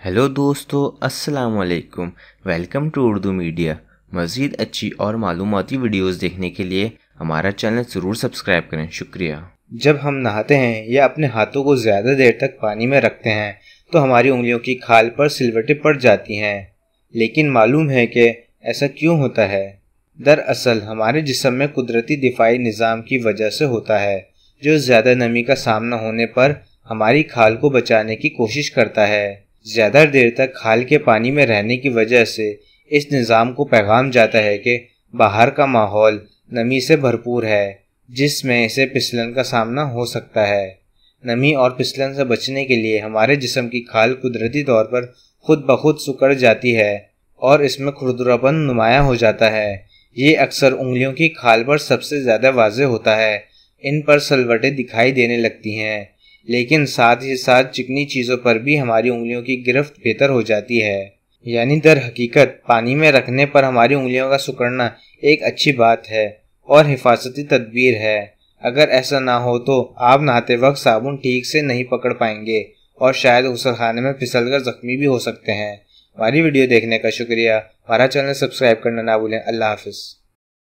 Hello दोस्तों अस्सलाम वालेकुम वेलकम टू उर्दू मीडिया। मज़ीद अच्छी और मालूमती वीडियोस देखने के लिए हमारा चैनल ज़रूर सब्सक्राइब करें। शुक्रिया। जब हम नहाते हैं या अपने हाथों को ज़्यादा देर तक पानी में रखते हैं तो हमारी उंगलियों की खाल पर सिलवटें पड़ जाती हैं। लेकिन मालूम है कि ऐसा क्यों होता है? दरअसल, हमारे जिसम में कुदरती दिफाई निज़ाम की वजह से होता है, जो ज़्यादा नमी का सामना होने पर हमारी खाल को बचाने की कोशिश करता है। ज़्यादा देर तक खाल के पानी में रहने की वजह से इस निज़ाम को पैगाम जाता है कि बाहर का माहौल नमी से भरपूर है, जिसमें इसे फिसलन का सामना हो सकता है। नमी और फिसलन से बचने के लिए हमारे जिसम की खाल कुदरती तौर पर खुद ब खुद सुकड़ जाती है और इसमें खुरदुरापन नुमाया हो जाता है। ये अक्सर उंगलियों की खाल पर सबसे ज़्यादा वाज होता है। इन पर सलवटें दिखाई देने लगती हैं। लेकिन साथ ही साथ चिकनी चीज़ों पर भी हमारी उंगलियों की गिरफ्त बेहतर हो जाती है। यानी दर हकीकत, पानी में रखने पर हमारी उंगलियों का सुकड़ना एक अच्छी बात है और हिफाजती तदबीर है। अगर ऐसा ना हो तो आप नहाते वक्त साबुन ठीक से नहीं पकड़ पाएँगे और शायद उस खाने में फिसल कर जख्मी भी हो सकते हैं। हमारी वीडियो देखने का शुक्रिया। हमारा चैनल सब्सक्राइब करना ना भूलें। अल्लाह हाफिज़।